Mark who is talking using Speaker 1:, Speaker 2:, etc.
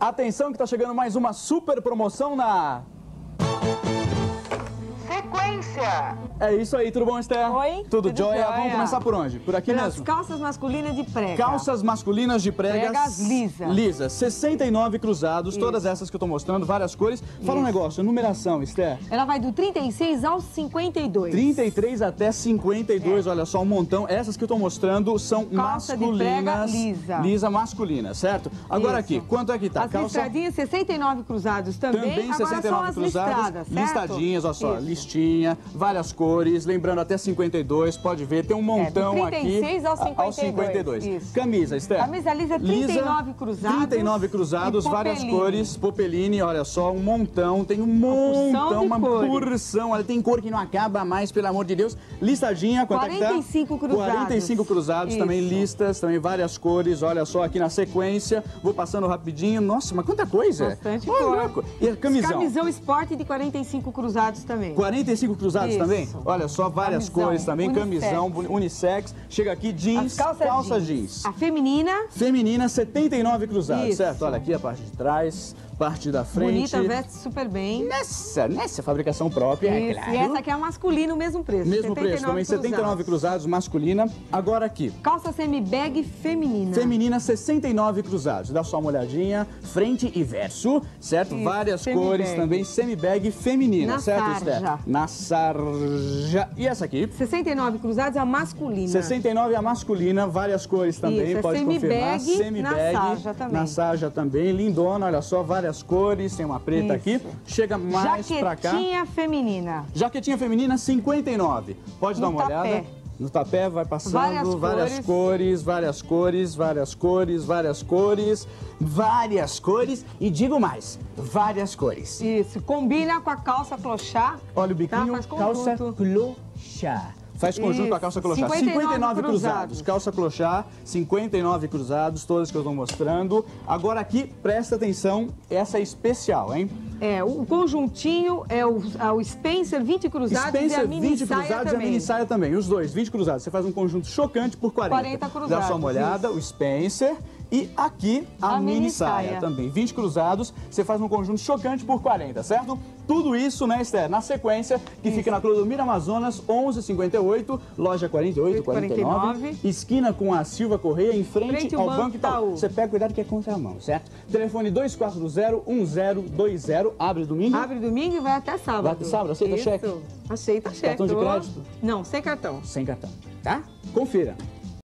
Speaker 1: Atenção que tá chegando mais uma super promoção na... É isso aí, tudo bom, Esther?
Speaker 2: Oi,
Speaker 1: Tudo,
Speaker 2: tudo.
Speaker 1: Vamos começar por onde? Por aqui
Speaker 2: Pelas
Speaker 1: mesmo?
Speaker 2: calças masculinas de prega.
Speaker 1: Calças masculinas de pregas.
Speaker 2: Pregas lisa.
Speaker 1: Lisa, 69 cruzados, todas essas que eu tô mostrando, várias cores. Fala um
Speaker 2: Isso.
Speaker 1: negócio, numeração, Esther.
Speaker 2: Ela vai do 36 ao 52.
Speaker 1: 33 até 52, olha só, um montão. Essas que eu tô mostrando são
Speaker 2: É. Calça de
Speaker 1: masculinas.
Speaker 2: prega lisa.
Speaker 1: Lisa masculina, certo? Agora
Speaker 2: Isso.
Speaker 1: aqui, quanto é que tá?
Speaker 2: As listradinhas, 69 cruzados também.
Speaker 1: Também
Speaker 2: Agora
Speaker 1: 69
Speaker 2: são as
Speaker 1: cruzados,
Speaker 2: listradas, certo?
Speaker 1: listadinhas, olha só,
Speaker 2: Isso.
Speaker 1: listinha, várias cores, lembrando até 52, pode ver, tem um montão
Speaker 2: É, do 36
Speaker 1: aqui.
Speaker 2: ao
Speaker 1: a-
Speaker 2: 52, isso.
Speaker 1: Camisa, Esther.
Speaker 2: Camisa lisa, 39 cruzados
Speaker 1: 39 cruzados,
Speaker 2: e
Speaker 1: várias cores, popeline, olha só, um montão, tem um montão, uma
Speaker 2: cores.
Speaker 1: porção, olha, tem cor que não acaba mais, pelo amor de Deus. Listadinha, quanto é que tá?
Speaker 2: 45 cruzados.
Speaker 1: 45 cruzados,
Speaker 2: Isso.
Speaker 1: também listas, também várias cores, olha só aqui na sequência, vou passando rapidinho, nossa, mas quanta coisa!
Speaker 2: Bastante
Speaker 1: Olha,
Speaker 2: cor.
Speaker 1: louco. E a camisão?
Speaker 2: Camisão esporte de 45 cruzados também.
Speaker 1: 45 cruzados
Speaker 2: Isso.
Speaker 1: também? Olha só, várias
Speaker 2: Camisão,
Speaker 1: cores também,
Speaker 2: unissex.
Speaker 1: camisão, unissex. Chega aqui, jeans,
Speaker 2: As calças
Speaker 1: calça
Speaker 2: jeans.
Speaker 1: jeans.
Speaker 2: A feminina,
Speaker 1: Feminina, 79 cruzados,
Speaker 2: Isso.
Speaker 1: certo? Olha aqui a parte de trás, parte da frente.
Speaker 2: bonita, veste super bem.
Speaker 1: Nessa, nessa fabricação própria, é
Speaker 2: Isso.
Speaker 1: claro.
Speaker 2: E essa aqui é a masculina, o mesmo preço.
Speaker 1: Mesmo preço, também 79 cruzados, masculina. Agora aqui,
Speaker 2: Calça semi-bag feminina.
Speaker 1: Feminina, 69 cruzados. Dá só uma olhadinha, frente e verso, certo?
Speaker 2: Isso,
Speaker 1: Várias cores também, semi-bag feminina,
Speaker 2: Na
Speaker 1: certo. Esther? Na sarja. E essa aqui?
Speaker 2: 69 cruzados é a masculina.
Speaker 1: 69 a masculina, várias cores também,
Speaker 2: Isso, é
Speaker 1: pode confirmar.
Speaker 2: semi-bag, na sarja também.
Speaker 1: Na sarja também, lindona, olha só, várias cores, tem uma preta
Speaker 2: Isso.
Speaker 1: aqui. Chega mais pra cá.
Speaker 2: Jaquetinha feminina.
Speaker 1: Jaquetinha feminina, 59. Pode
Speaker 2: No
Speaker 1: dar uma
Speaker 2: tapé.
Speaker 1: olhada. No tapé vai passando
Speaker 2: Várias
Speaker 1: várias,
Speaker 2: cores.
Speaker 1: cores, várias cores, várias cores, várias cores, várias cores e digo mais, várias cores.
Speaker 2: Isso, combina com a calça clochá.
Speaker 1: Olha o
Speaker 2: Tá,
Speaker 1: biquinho,
Speaker 2: faz
Speaker 1: calça clochá. Faz conjunto com a
Speaker 2: Isso,
Speaker 1: calça clochá.
Speaker 2: 59
Speaker 1: 59 cruzados.
Speaker 2: cruzados.
Speaker 1: Calça clochá, 59 cruzados, todas que eu estou mostrando. Agora aqui, presta atenção, essa é especial, hein?
Speaker 2: É, o conjuntinho é o, é o Spencer 20 cruzados e a
Speaker 1: Spencer,
Speaker 2: mini
Speaker 1: 20
Speaker 2: saia
Speaker 1: cruzados e a
Speaker 2: também.
Speaker 1: mini saia também. Os dois, 20 cruzados. Você faz um conjunto chocante por 40.
Speaker 2: 40
Speaker 1: Dá
Speaker 2: cruzados,
Speaker 1: só uma olhada, o Spencer. E aqui a,
Speaker 2: A
Speaker 1: mini,
Speaker 2: mini
Speaker 1: saia.
Speaker 2: saia.
Speaker 1: também. 20 cruzados, você faz um conjunto chocante por 40, certo? Tudo isso, né, Esther? Na sequência, que fica na Clodomiro Amazonas, 1158, loja 48, 49,
Speaker 2: 49.
Speaker 1: esquina com a Silva Correia, em frente,
Speaker 2: Frente ao
Speaker 1: ao
Speaker 2: Banco
Speaker 1: Banco
Speaker 2: Itaú.
Speaker 1: Você pega cuidado que é contramão, certo? Telefone 2420-1020, abre domingo.
Speaker 2: Abre domingo e vai até sábado.
Speaker 1: Vai até sábado, aceita
Speaker 2: Isso.
Speaker 1: cheque?
Speaker 2: Aceita cheque.
Speaker 1: Cartão de crédito?
Speaker 2: Não, sem cartão.
Speaker 1: Sem cartão, tá? Confira.